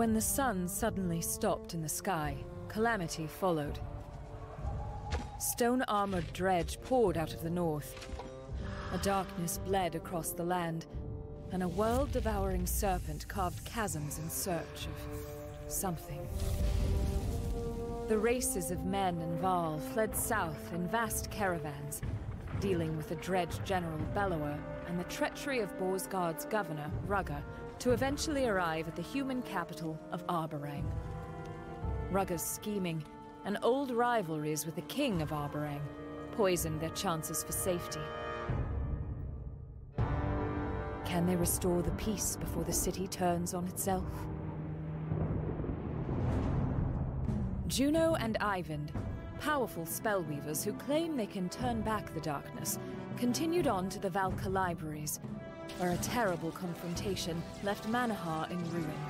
When the sun suddenly stopped in the sky, calamity followed. Stone armored dredge poured out of the north. A darkness bled across the land, and a world devouring serpent carved chasms in search of something. The races of men and varl fled south in vast caravans, dealing with the dread General Bellower and the treachery of Boersgard's governor, Rugga, to eventually arrive at the human capital of Arberrang. Rugga's scheming and old rivalries with the king of Arberrang poisoned their chances for safety. Can they restore the peace before the city turns on itself? Juno and Eyvind, powerful spellweavers who claim they can turn back the darkness, continued on to the Valka libraries, where a terrible confrontation left Manahar in ruin.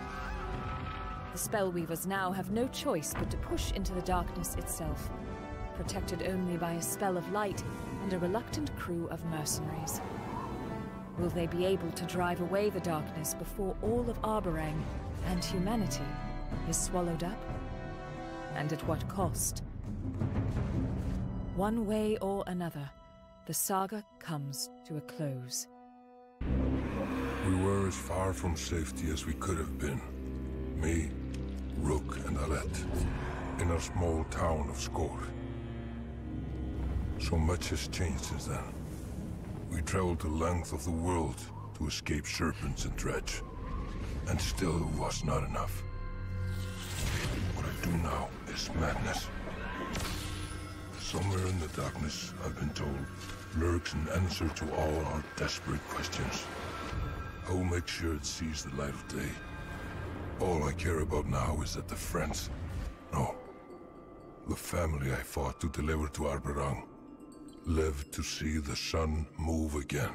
The spellweavers now have no choice but to push into the darkness itself, protected only by a spell of light and a reluctant crew of mercenaries. Will they be able to drive away the darkness before all of Arberrang and humanity is swallowed up? And at what cost? One way or another, the saga comes to a close. We were as far from safety as we could have been. Me, Rook, and Alette, in our small town of Skogr. So much has changed since then. We traveled the length of the world to escape serpents and dredge. And still it was not enough. What I do now is madness. Somewhere in the darkness, I've been told, lurks an answer to all our desperate questions. I will make sure it sees the light of day. All I care about now is that the friends, no, the family I fought to deliver to Arberrang, live to see the sun move again.